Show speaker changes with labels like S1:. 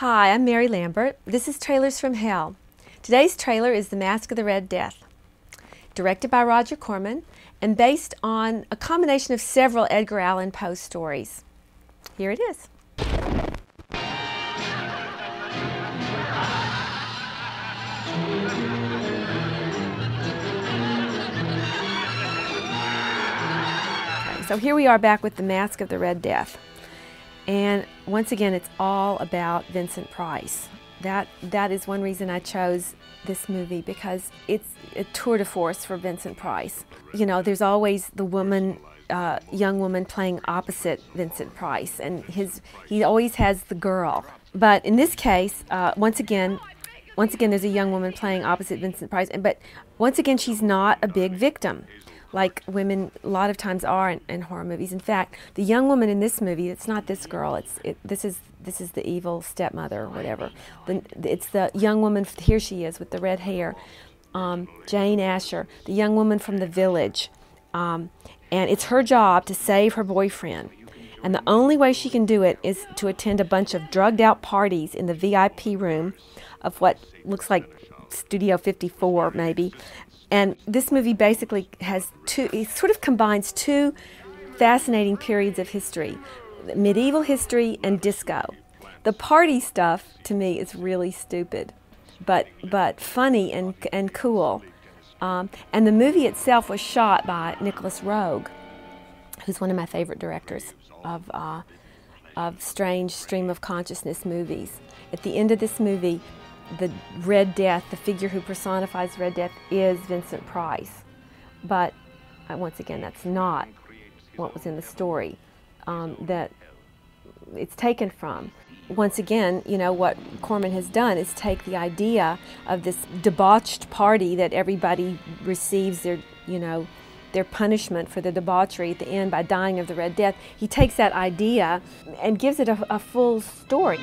S1: Hi, I'm Mary Lambert. This is Trailers from Hell. Today's trailer is The Masque of the Red Death, directed by Roger Corman and based on a combination of several Edgar Allan Poe stories. Here it is. So here we are back with The Masque of the Red Death. And once again, it's all about Vincent Price. That, that is one reason I chose this movie because it's a tour de force for Vincent Price. You know, there's always the woman, uh, young woman playing opposite Vincent Price, and his, he always has the girl. But in this case, uh, once again, once again, there's a young woman playing opposite Vincent Price, but once again, she's not a big victim like women a lot of times are in, in, horror movies. In fact, the young woman in this movie, it's not this girl. It's it, this is this is the evil stepmother or whatever. The, it's the young woman. Here she is with the red hair, um, Jane Asher, the young woman from the village, um, and it's her job to save her boyfriend. And the only way she can do it is to attend a bunch of drugged out parties in the VIP room of what looks like Studio 54, maybe, and this movie basically has two, it sort of combines two fascinating periods of history medieval history and disco. The party stuff to me is really stupid, but, but funny and, and cool. Um, and the movie itself was shot by Nicolas Roeg, who's one of my favorite directors of, uh, of strange stream of consciousness movies. At the end of this movie, the Red Death, the figure who personifies Red Death, is Vincent Price. But uh, once again, that's not what was in the story um, that it's taken from. Once again, you know, what Corman has done is take the idea of this debauched party that everybody receives their, you know, their punishment for the debauchery at the end by dying of the Red Death. He takes that idea and gives it a, a full story.